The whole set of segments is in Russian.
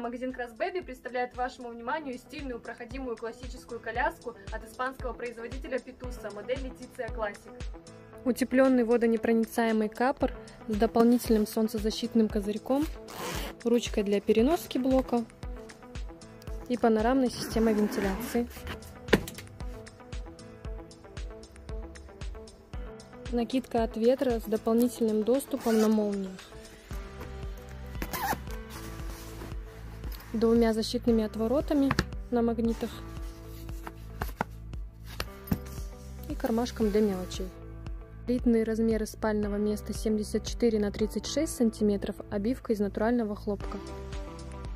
магазин Крас Baby представляет вашему вниманию стильную проходимую классическую коляску от испанского производителя Петуса, модель Leticia Classic. Утепленный водонепроницаемый капор с дополнительным солнцезащитным козырьком, ручкой для переноски блока и панорамной системой вентиляции. Накидка от ветра с дополнительным доступом на молнию. Двумя защитными отворотами на магнитах и кармашком для мелочей. Элитные размеры спального места 74 на 36 сантиметров, обивка из натурального хлопка.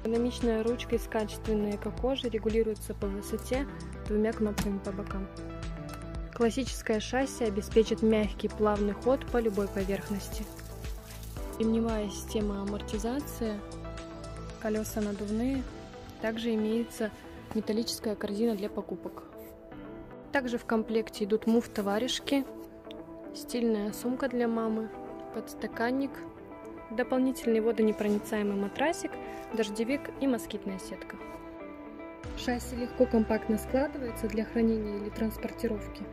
Экономичная ручка из качественной эко-кожи регулируется по высоте двумя кнопками по бокам. Классическое шасси обеспечит мягкий плавный ход по любой поверхности. Ремневая система амортизации, колеса надувные, также имеется металлическая корзина для покупок. Также в комплекте идут муфта-варежки, стильная сумка для мамы, подстаканник, дополнительный водонепроницаемый матрасик, дождевик и москитная сетка. Шасси легко компактно складывается для хранения или транспортировки.